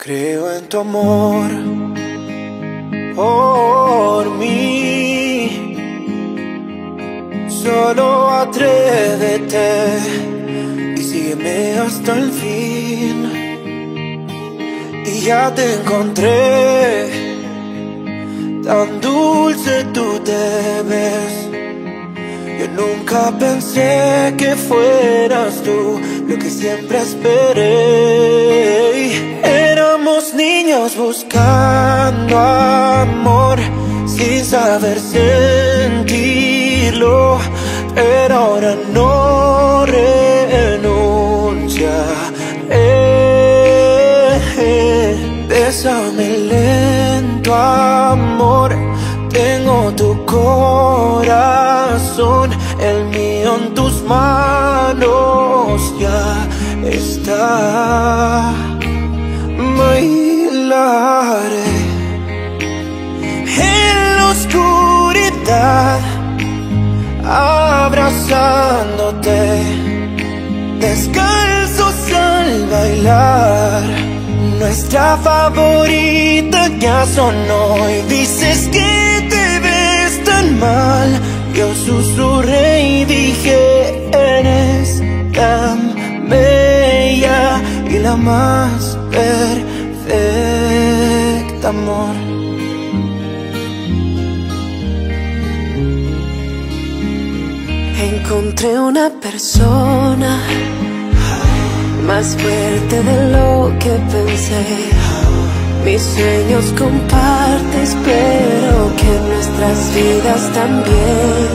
Creo en tu amor por mí. Solo atrévete y sígueme hasta el fin. Y ya te encontré, tan dulce tú te ves. Yo nunca pensé que fueras tú lo que siempre esperé. Éramos niños buscando amor sin saber sentirlo, pero ahora no renuncia. Eh, eh, bésame lento, amor. Tengo tu corazón, el mío en tus manos ya está. Bailaré en la oscuridad, abrazándote, descalzos al bailar. Nuestra favorita ya sonó y dices que te ves tan mal. Yo susurré y dije, eres tan bella y la más perfecta, Encontré una persona más fuerte de lo que pensé. Mis sueños compartes, pero que nuestras vidas también.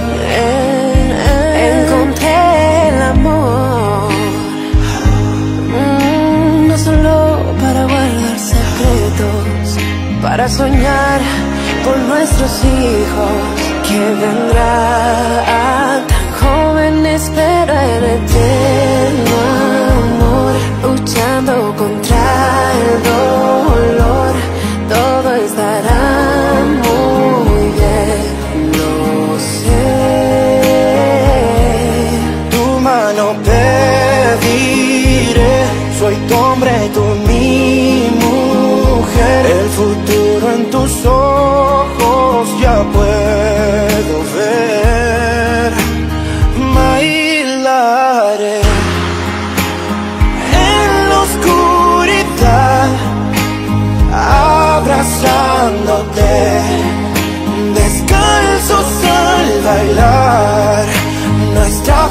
Encontré el amor, mm, no solo para guardar secretos, para soñar con nuestros hijos que vendrán tan jóvenes, pero el eterno amor, luchando contra el dolor, todo estará muy bien, lo sé. Tu mano pediré, soy tu hombre y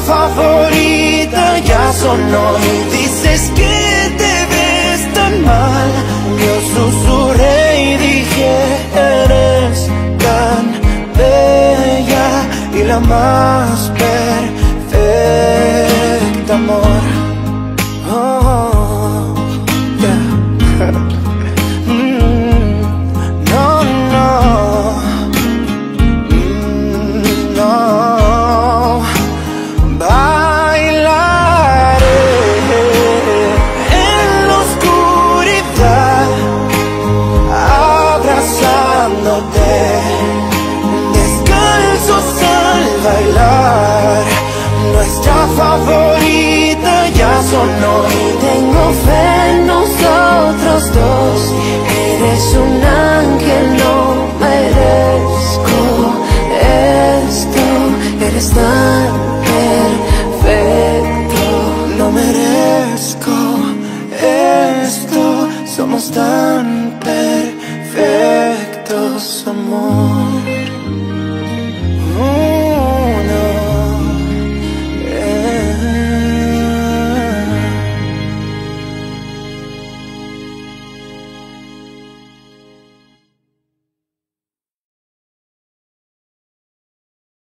favorita ya sonó y dices que te ves tan mal. Yo susurré y dije, eres tan bella y la más somos tan perfectos.